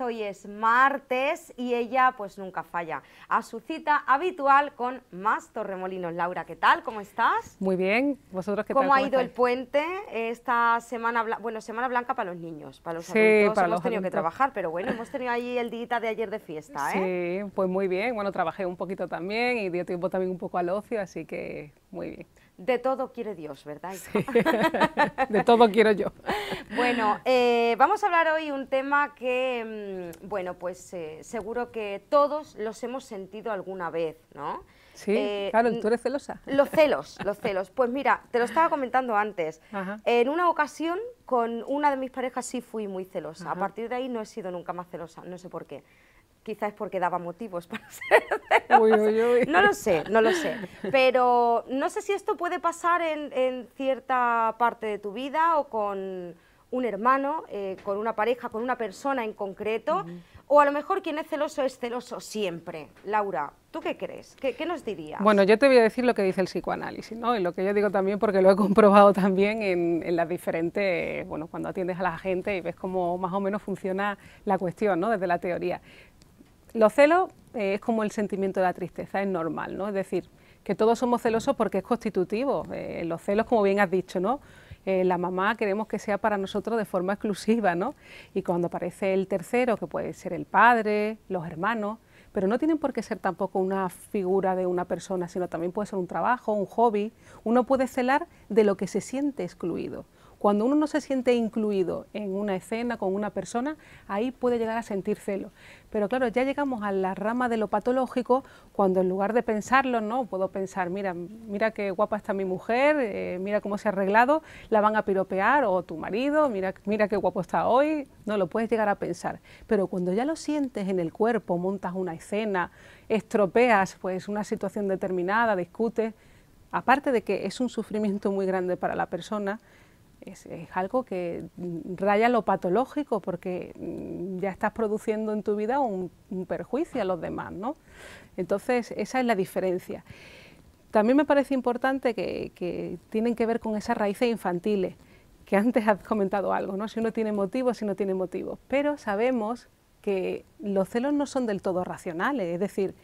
hoy es martes y ella pues nunca falla a su cita habitual con Más Torremolinos. Laura, ¿qué tal? ¿Cómo estás? Muy bien, ¿vosotros qué tal? ¿Cómo ha ido el puente esta semana, bueno, semana blanca para los niños, para los sí, adultos para hemos tenido que trabajar, pero bueno, hemos tenido ahí el día de ayer de fiesta, ¿eh? Sí, pues muy bien, bueno, trabajé un poquito también y dio tiempo también un poco al ocio, así que muy bien. De todo quiere Dios, ¿verdad? de todo quiero yo. Bueno, eh, vamos a hablar hoy un tema que, mm, bueno, pues eh, seguro que todos los hemos sentido alguna vez, ¿no? Sí, eh, claro, tú eres celosa. Los celos, los celos. Pues mira, te lo estaba comentando antes. En una ocasión, con una de mis parejas sí fui muy celosa. A partir de ahí no he sido nunca más celosa, no sé por qué quizás porque daba motivos para ser No lo sé, no lo sé. Pero no sé si esto puede pasar en, cierta parte de tu vida o con un hermano, eh, con una pareja, con una persona en concreto, o a lo mejor quien es celoso es celoso siempre. Laura, ¿tú qué crees? ¿Qué, nos dirías? Bueno, yo te voy a decir lo que dice el psicoanálisis, ¿no? Y lo que yo digo también porque lo he comprobado también en, en las diferentes, bueno, cuando atiendes a la gente y ves cómo más o menos funciona la cuestión, ¿no? Desde la teoría. Los celos eh, es como el sentimiento de la tristeza, es normal, ¿no? Es decir, que todos somos celosos porque es constitutivo. Eh, los celos, como bien has dicho, ¿no? Eh, la mamá queremos que sea para nosotros de forma exclusiva, ¿no? Y cuando aparece el tercero, que puede ser el padre, los hermanos, pero no tienen por qué ser tampoco una figura de una persona, sino también puede ser un trabajo, un hobby. Uno puede celar de lo que se siente excluido. Cuando uno no se siente incluido en una escena con una persona, ahí puede llegar a sentir celo. Pero claro, ya llegamos a la rama de lo patológico cuando en lugar de pensarlo, no puedo pensar, mira, mira qué guapa está mi mujer, eh, mira cómo se ha arreglado, la van a piropear o tu marido, mira, mira qué guapo está hoy, no lo puedes llegar a pensar. Pero cuando ya lo sientes en el cuerpo, montas una escena, estropeas pues una situación determinada, discutes, aparte de que es un sufrimiento muy grande para la persona, es, algo que raya lo patológico porque mm, ya estás produciendo en tu vida un, perjuicio a los demás, ¿no? Entonces, esa es la diferencia. También me parece importante que, tienen que ver con esas raíces infantiles, que antes has comentado algo, ¿no? Si uno tiene motivos, si no tiene motivos. Pero sabemos que los celos no son del todo racionales, es decir,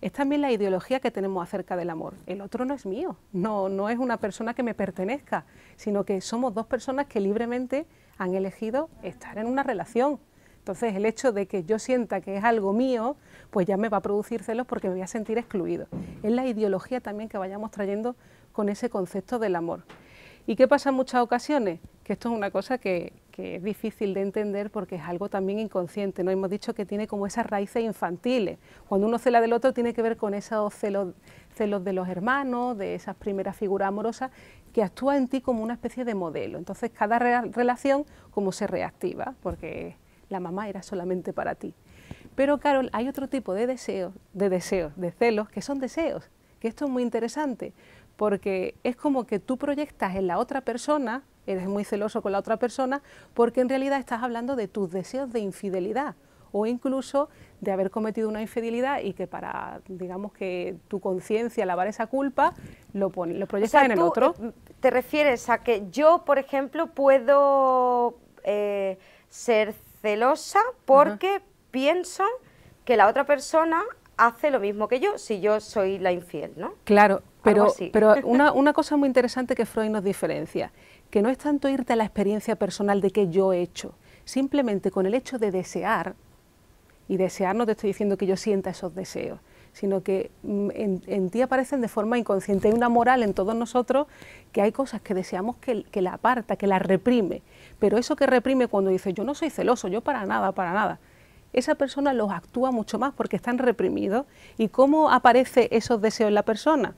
es también la ideología que tenemos acerca del amor. El otro no es mío, no, no es una persona que me pertenezca, sino que somos dos personas que libremente han elegido estar en una relación. Entonces el hecho de que yo sienta que es algo mío, pues ya me va a producir celos porque me voy a sentir excluido. Es la ideología también que vayamos trayendo con ese concepto del amor. ¿Y qué pasa en muchas ocasiones? Que esto es una cosa que, es difícil de entender porque es algo también inconsciente. ¿no? Hemos dicho que tiene como esas raíces infantiles. Cuando uno cela del otro tiene que ver con esos celos, celos de los hermanos, de esas primeras figuras amorosas que actúa en ti como una especie de modelo. Entonces cada relación como se reactiva, porque la mamá era solamente para ti. Pero claro, hay otro tipo de deseos, de deseos, de celos, que son deseos, que esto es muy interesante, porque es como que tú proyectas en la otra persona, eres muy celoso con la otra persona, porque en realidad estás hablando de tus deseos de infidelidad o incluso de haber cometido una infidelidad y que para, digamos, que tu conciencia lavar esa culpa, lo, lo proyectas en el otro. Eh, ¿Te refieres a que yo, por ejemplo, puedo eh, ser celosa porque pienso que la otra persona hace lo mismo que yo si yo soy la infiel, ¿no? Claro, pero, pero una, una, cosa muy interesante que Freud nos diferencia, que no es tanto irte a la experiencia personal de que yo he hecho, simplemente con el hecho de desear, y desear no te estoy diciendo que yo sienta esos deseos, sino que mm, en, ti aparecen de forma inconsciente. Hay una moral en todos nosotros que hay cosas que deseamos que, que la aparta, que la reprime, pero eso que reprime cuando dice yo no soy celoso, yo para nada, para nada, esa persona los actúa mucho más porque están reprimidos. ¿Y cómo aparece esos deseos en la persona?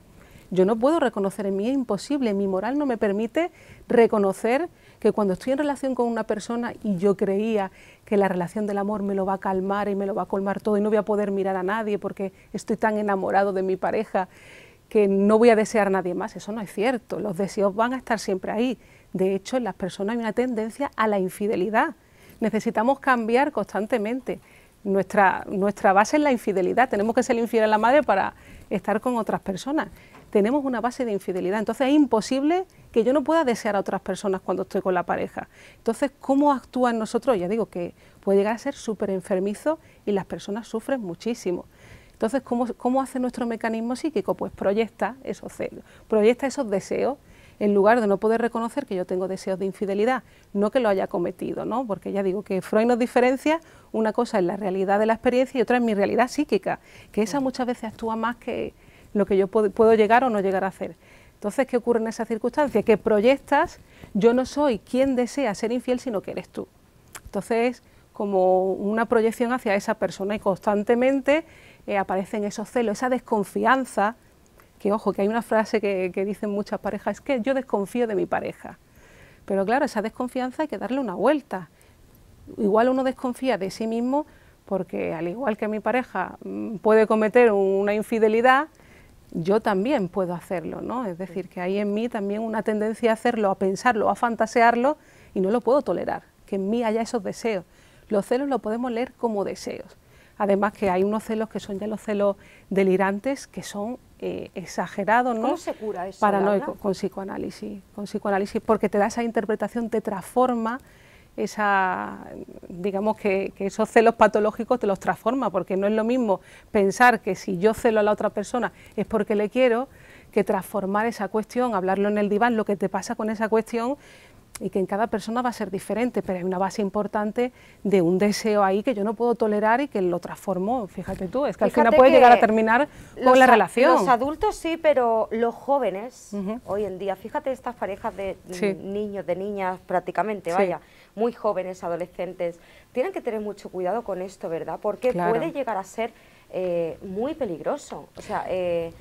Yo no puedo reconocer en mí, es imposible, mi moral no me permite reconocer que cuando estoy en relación con una persona y yo creía que la relación del amor me lo va a calmar y me lo va a colmar todo y no voy a poder mirar a nadie porque estoy tan enamorado de mi pareja que no voy a desear a nadie más, eso no es cierto, los deseos van a estar siempre ahí. De hecho, en las personas hay una tendencia a la infidelidad necesitamos cambiar constantemente. Nuestra, nuestra base es la infidelidad, tenemos que ser infiel a la madre para estar con otras personas. Tenemos una base de infidelidad. Entonces es imposible que yo no pueda desear a otras personas cuando estoy con la pareja. Entonces, ¿cómo actúan nosotros? Ya digo que puede llegar a ser súper enfermizo y las personas sufren muchísimo. Entonces, ¿cómo, ¿cómo, hace nuestro mecanismo psíquico? Pues proyecta esos celos, proyecta esos deseos en lugar de no poder reconocer que yo tengo deseos de infidelidad, no que lo haya cometido, ¿no? Porque ya digo que Freud nos diferencia, una cosa es la realidad de la experiencia y otra es mi realidad psíquica, que esa muchas veces actúa más que lo que yo puedo, llegar o no llegar a hacer. Entonces, ¿qué ocurre en esa circunstancia? Que proyectas, yo no soy quien desea ser infiel, sino que eres tú. Entonces, como una proyección hacia esa persona y constantemente eh, aparecen esos celos, esa desconfianza, que ojo, que hay una frase que, dicen muchas parejas, es que yo desconfío de mi pareja. Pero claro, esa desconfianza hay que darle una vuelta. Igual uno desconfía de sí mismo porque al igual que mi pareja mm, puede cometer una infidelidad, yo también puedo hacerlo, ¿no? Es decir, que hay en mí también una tendencia a hacerlo, a pensarlo, a fantasearlo y no lo puedo tolerar, que en mí haya esos deseos. Los celos lo podemos leer como deseos. Además que hay unos celos que son ya los celos delirantes, que son eh, exagerados, ¿no? ¿Cómo se cura eso? Paranoico, con psicoanálisis, con psicoanálisis, porque te da esa interpretación, te transforma esa, digamos que, que, esos celos patológicos te los transforma, porque no es lo mismo pensar que si yo celo a la otra persona es porque le quiero, que transformar esa cuestión, hablarlo en el diván, lo que te pasa con esa cuestión, y que en cada persona va a ser diferente, pero hay una base importante de un deseo ahí que yo no puedo tolerar y que lo transformo, fíjate tú, es que al final puede llegar a terminar con la relación. Los adultos sí, pero los jóvenes hoy en día, fíjate estas parejas de niños, de niñas prácticamente, vaya, muy jóvenes, adolescentes, tienen que tener mucho cuidado con esto, ¿verdad? Porque puede llegar a ser eh, muy peligroso, o sea... Eh,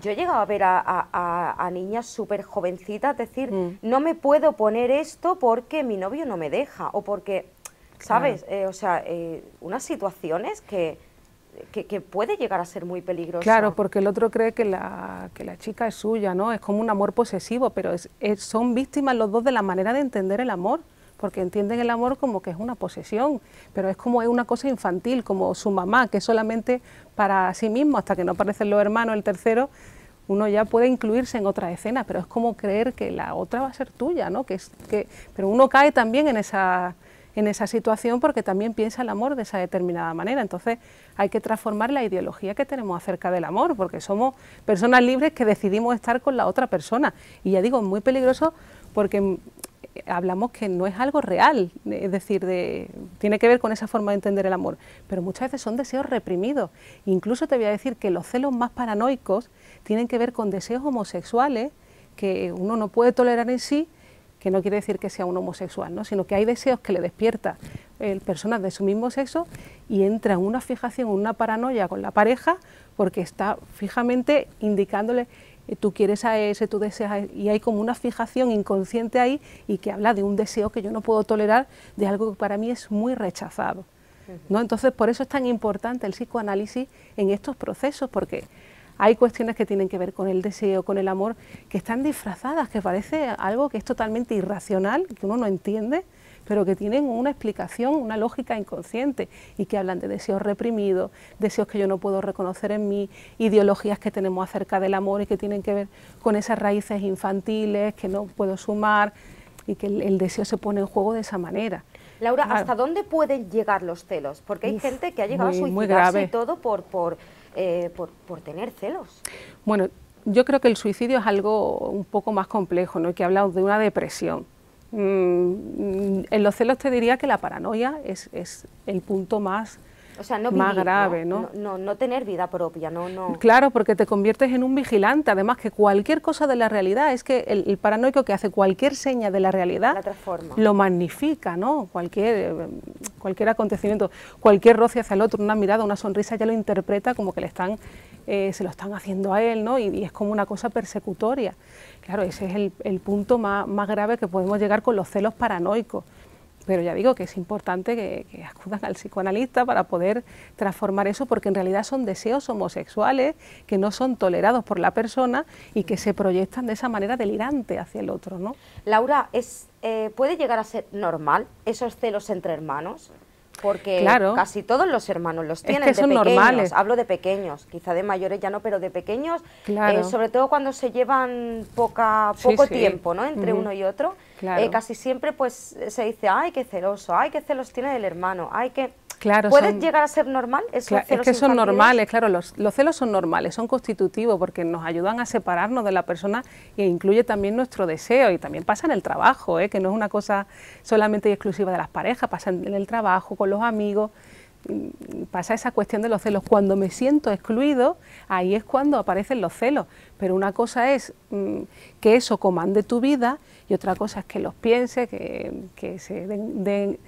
yo he llegado a ver a, niñas súper jovencitas decir, mm. no me puedo poner esto porque mi novio no me deja, o porque, ¿sabes? Eh, o sea, eh, unas situaciones que, que, puede llegar a ser muy peligrosas. Claro, porque el otro cree que la, que la chica es suya, ¿no? Es como un amor posesivo, pero es, son víctimas los dos de la manera de entender el amor porque entienden el amor como que es una posesión, pero es como una cosa infantil, como su mamá, que es solamente para sí mismo, hasta que no aparecen los hermanos, el tercero, uno ya puede incluirse en otra escena, pero es como creer que la otra va a ser tuya, ¿no? Que es, que, pero uno cae también en esa, en esa situación porque también piensa el amor de esa determinada manera. Entonces hay que transformar la ideología que tenemos acerca del amor, porque somos personas libres que decidimos estar con la otra persona. Y ya digo, es muy peligroso porque hablamos que no es algo real, es decir, de, tiene que ver con esa forma de entender el amor, pero muchas veces son deseos reprimidos. Incluso te voy a decir que los celos más paranoicos tienen que ver con deseos homosexuales que uno no puede tolerar en sí, que no quiere decir que sea un homosexual, ¿no? sino que hay deseos que le despierta personas de su mismo sexo y entra en una fijación, una paranoia con la pareja porque está fijamente indicándole tú quieres a ese, tú deseas y hay como una fijación inconsciente ahí y que habla de un deseo que yo no puedo tolerar, de algo que para mí es muy rechazado. ¿no? Entonces, por eso es tan importante el psicoanálisis en estos procesos, porque hay cuestiones que tienen que ver con el deseo, con el amor, que están disfrazadas, que parece algo que es totalmente irracional, que uno no entiende, pero que tienen una explicación, una lógica inconsciente y que hablan de deseos reprimidos, deseos que yo no puedo reconocer en mí, ideologías que tenemos acerca del amor y que tienen que ver con esas raíces infantiles que no puedo sumar y que el, deseo se pone en juego de esa manera. Laura, ¿hasta dónde pueden llegar los celos? Porque hay gente que ha llegado a suicidarse y todo por, por, eh, por, por tener celos. Bueno, yo creo que el suicidio es algo un poco más complejo, ¿no? que hablado de una depresión. Mm, en los celos te diría que la paranoia es, es el punto más, más grave, ¿no? ¿no? No, tener vida propia, no, no. Claro, porque te conviertes en un vigilante, además que cualquier cosa de la realidad, es que el, paranoico que hace cualquier seña de la realidad lo magnifica, ¿no? Cualquier, cualquier acontecimiento, cualquier roce hacia el otro, una mirada, una sonrisa, ya lo interpreta como que le están, eh, se lo están haciendo a él, ¿no? y es como una cosa persecutoria. Claro, ese es el, punto más, grave que podemos llegar con los celos paranoicos. Pero ya digo que es importante que, acudan al psicoanalista para poder transformar eso, porque en realidad son deseos homosexuales que no son tolerados por la persona y que se proyectan de esa manera delirante hacia el otro. ¿no? Laura, es, eh, ¿puede llegar a ser normal esos celos entre hermanos? Porque casi todos los hermanos los tienen es que son de pequeños. Normales. Hablo de pequeños, quizá de mayores ya no, pero de pequeños, eh, sobre todo cuando se llevan poca, poco tiempo ¿no? entre uno y otro, eh, casi siempre pues se dice, ay, qué celoso, ay, qué celos tiene del hermano, ay, que Claro, ¿Puede llegar a ser normal? es que son normales, claro, los, celos son normales, son constitutivos porque nos ayudan a separarnos de la persona e incluye también nuestro deseo y también pasa en el trabajo, ¿eh? que no es una cosa solamente y exclusiva de las parejas, pasa en el trabajo, con los amigos, mm, pasa esa cuestión de los celos. Cuando me siento excluido, ahí es cuando aparecen los celos, pero una cosa es mm, que eso comande tu vida y otra cosa es que los piense, que, se den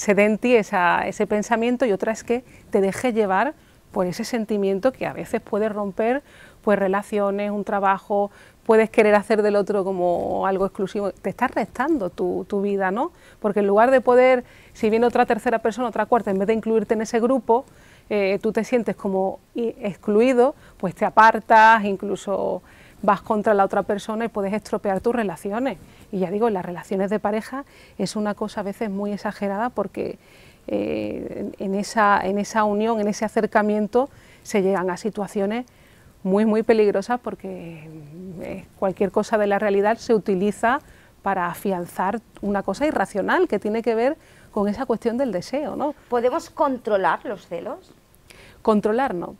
se dé en ti ese pensamiento y otra es que te deje llevar por ese sentimiento que a veces puede romper pues relaciones, un trabajo, puedes querer hacer del otro como algo exclusivo, te estás restando tu, vida, ¿no? Porque en lugar de poder, si viene otra tercera persona, otra cuarta, en vez de incluirte en ese grupo, eh, tú te sientes como excluido, pues te apartas, incluso vas contra la otra persona y puedes estropear tus relaciones. Y ya digo, las relaciones de pareja es una cosa a veces muy exagerada porque eh, en, esa, en esa unión, en ese acercamiento, se llegan a situaciones muy, muy peligrosas porque eh, cualquier cosa de la realidad se utiliza para afianzar una cosa irracional que tiene que ver con esa cuestión del deseo. ¿no? ¿Podemos controlar los celos? Controlar no,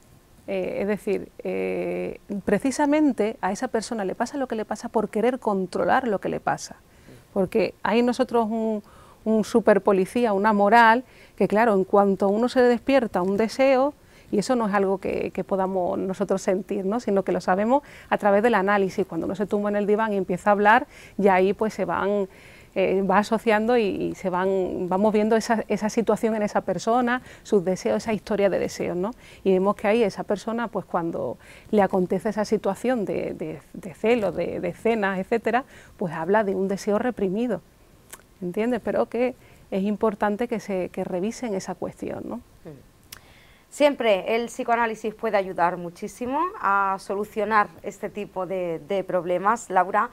eh, es decir, eh, precisamente a esa persona le pasa lo que le pasa por querer controlar lo que le pasa. Porque hay nosotros un, un super policía, una moral, que claro, en cuanto uno se despierta un deseo, y eso no es algo que, que, podamos nosotros sentir, ¿no? sino que lo sabemos a través del análisis. Cuando uno se tumba en el diván y empieza a hablar, ya ahí pues se van eh, va asociando y, se van, vamos viendo esa, esa, situación en esa persona, sus deseos, esa historia de deseos, ¿no? Y vemos que ahí esa persona, pues cuando le acontece esa situación de, de, de celos, de, de cenas, etcétera, pues habla de un deseo reprimido, ¿entiendes? Pero que es importante que se que revisen esa cuestión, ¿no? Siempre el psicoanálisis puede ayudar muchísimo a solucionar este tipo de, de problemas. Laura,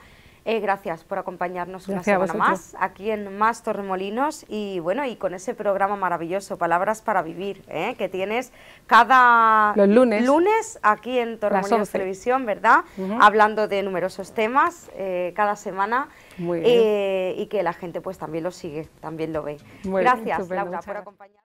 eh, gracias por acompañarnos una semana más aquí en Más Torremolinos y bueno, y con ese programa maravilloso, Palabras para Vivir, ¿eh? que tienes cada lunes. lunes aquí en Torremolinos Televisión, ¿verdad? Hablando de numerosos temas eh, cada semana y que la gente pues también lo sigue, también lo ve. gracias, Laura, por acompañarnos.